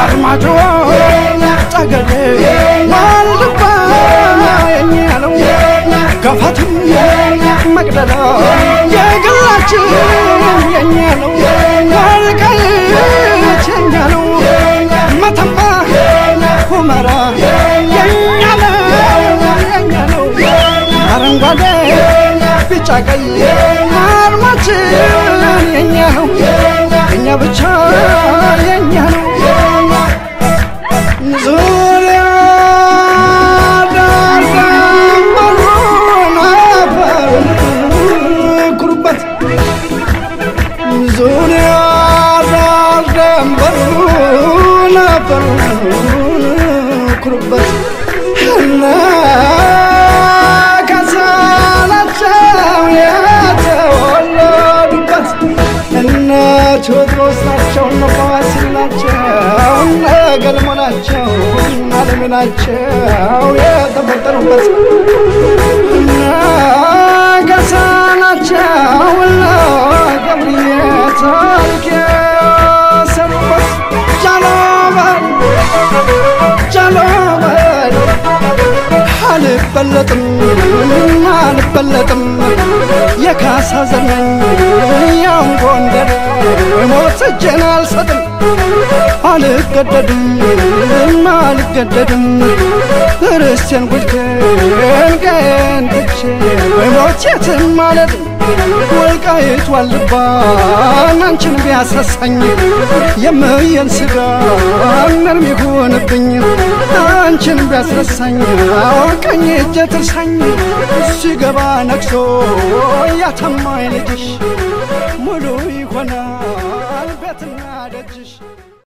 አርማጭሆ ጠገዴ ዋልድባ የኛ ነው ገፋትም መቅደላ አረንጓዴ ቢጫ ቀይ አርማችን የኛ ነው የኛ ብቻ የኛ ነው ዙሪያ ዙሪያ ኩሩበት ናቸው የተፈጠሩበት እነ ገሳ ናቸው እነ ገብርዬ ታሪክ የሰሩበት ጃኖበል ጃኖበል አልበለጥም አልበለጥም። የካሳ ዘመን ያም ጎንደር ሞት እጄን አልሰጥም አልገደድም አልገደድም። ርስቴን ጉድቴን ገንጥቼ ወይ ሞት የትም ማለት ወልቃይት ዋልድባን አንቺን ቢያስረሳኝ የምየን ስጋ ነርም ይሁንብኝ አንቺን ቢያስረሳኝ ቀኝ እጄ ትርሳኝ ሲገባ ነግሶ ያተማኝ ልጅሽ ሙሉ ይሆናል ቤትና ደጅሽ